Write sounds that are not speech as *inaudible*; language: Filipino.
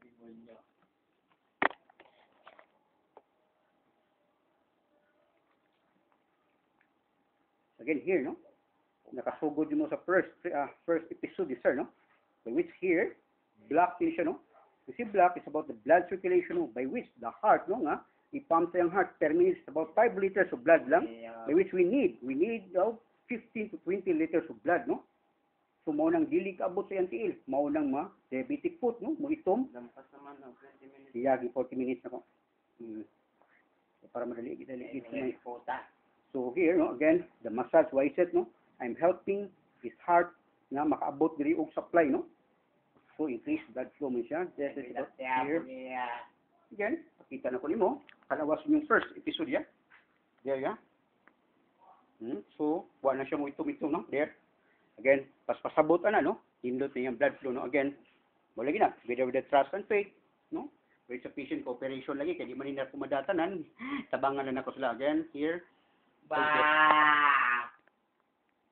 Demonyo. *laughs* Again, here, no? Nakasugod mo sa first uh, first episode, sir, no? By which here, black din siya, no? You see, black is about the blood circulation, no? By which the heart, no, nga, ipump sa yung heart per minute about 5 liters of blood lang, by which we need, we need daw 15 to 20 liters of blood, no? So, mao nang dili kaabot sa iyang tiil, mao nang ma diabetic foot, no? Mo itom, Lampas naman ng 20 minutes. Iyagi 40 minutes na ko. Hmm. So, para madali, dali, dali, May puta. So here, no, again, the massage wiset, no, I'm helping his heart na makaabot diri og supply, no. So increase blood flow mo siya. This is about here. Again, pakita na ko nimo. Kalawas yung first episode ya. There ya. Hmm? So, wa na siya mo itum-itum, no? There. Again, pas pasabot na, no? Hindot na yung blood flow, no? Again, mo lagi na, together with the trust and faith, no? With sufficient cooperation lagi, kaya di man nila pumadatanan. *gasps* Tabangan na nako sila again, here. Ba!